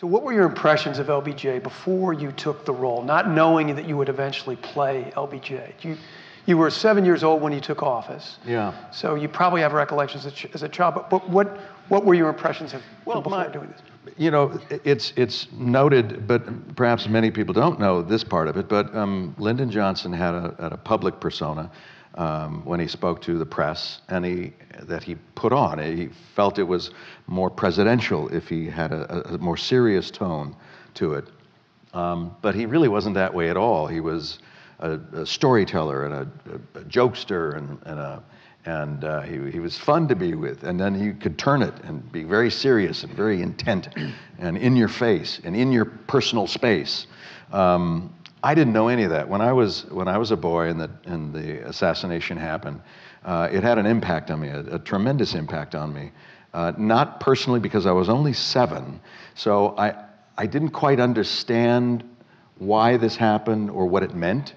So, what were your impressions of LBJ before you took the role, not knowing that you would eventually play LBJ? You, you were seven years old when you took office. Yeah. So you probably have recollections as a, child. But, but what what were your impressions of Well, before my- doing this? You know, it's it's noted, but perhaps many people don't know this part of it. But um, Lyndon Johnson had a, had a public persona um, when he spoke to the press, and he that he put on. He felt it was more presidential if he had a, a more serious tone to it. Um, but he really wasn't that way at all. He was a, a storyteller and a, a, jokester and, and a and uh, he, he was fun to be with. And then he could turn it and be very serious and very intent and in your face and in your personal space. Um, I didn't know any of that when I was when I was a boy and the and the assassination happened. Uh, it had an impact on me, a, a tremendous impact on me. Uh, not personally because I was only seven, so I I didn't quite understand why this happened or what it meant.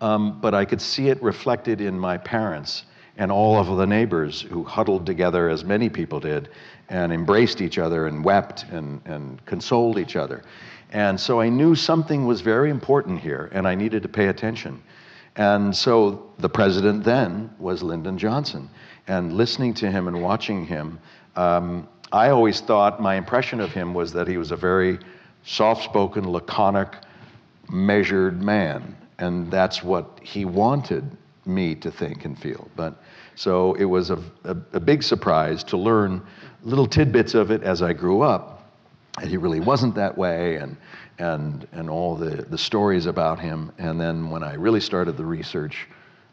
Um, but I could see it reflected in my parents and all of the neighbors who huddled together, as many people did, and embraced each other and wept and, and consoled each other. And so I knew something was very important here, and I needed to pay attention. And so the president then was Lyndon Johnson. And listening to him and watching him, um, I always thought my impression of him was that he was a very soft spoken, laconic, measured man. And that's what he wanted me to think and feel. But so it was a, a, a big surprise to learn little tidbits of it as I grew up. And he really wasn't that way, and, and, and all the, the stories about him. And then when I really started the research,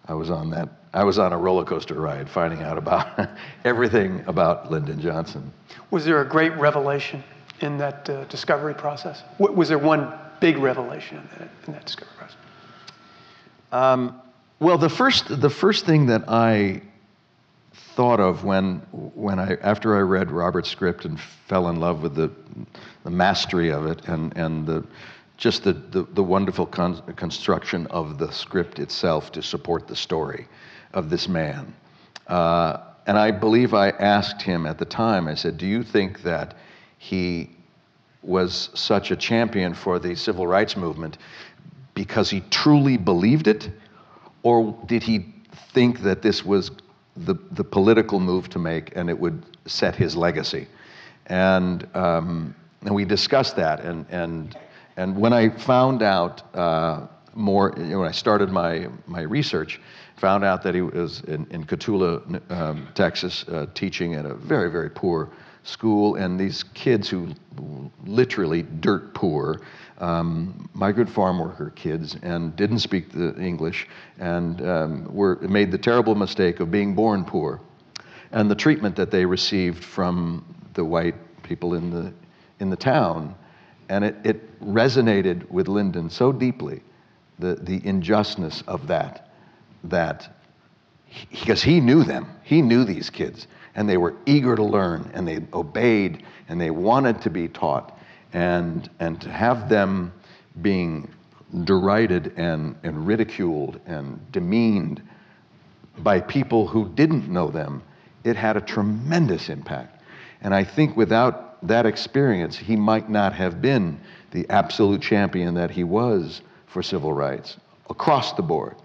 I was on that. I was on a roller coaster ride, finding out about everything about Lyndon Johnson. Was there a great revelation in that uh, discovery process? Wa- Was there one big revelation in that, in that discovery process? Um, well, the first the first thing that I thought of when when I after I read Robert's script and fell in love with the the mastery of it and and the just the the, the wonderful con- construction of the script itself to support the story of this man. Uh, and I believe I asked him at the time. I said, "Do you think that he was such a champion for the civil rights movement because he truly believed it, or did he think that this was the, the political move to make and it would set his legacy? And, um, and we discussed that. And, and, and when I found out uh, more, you know, when I started my, my research, found out that he was in, in Cotulla, um, Texas, uh, teaching at a very, very poor school, and these kids who literally dirt poor, um, migrant farm worker kids, and didn't speak the English, and um, were made the terrible mistake of being born poor, and the treatment that they received from the white people in the in the town, and it, it resonated with Lyndon so deeply, the the injustice of that, that because he knew them. He knew these kids, and they were eager to learn, and they obeyed, and they wanted to be taught, and and to have them being derided and, and ridiculed and demeaned by people who didn't know them, it had a tremendous impact. And I think without that experience, he might not have been the absolute champion that he was for civil rights across the board.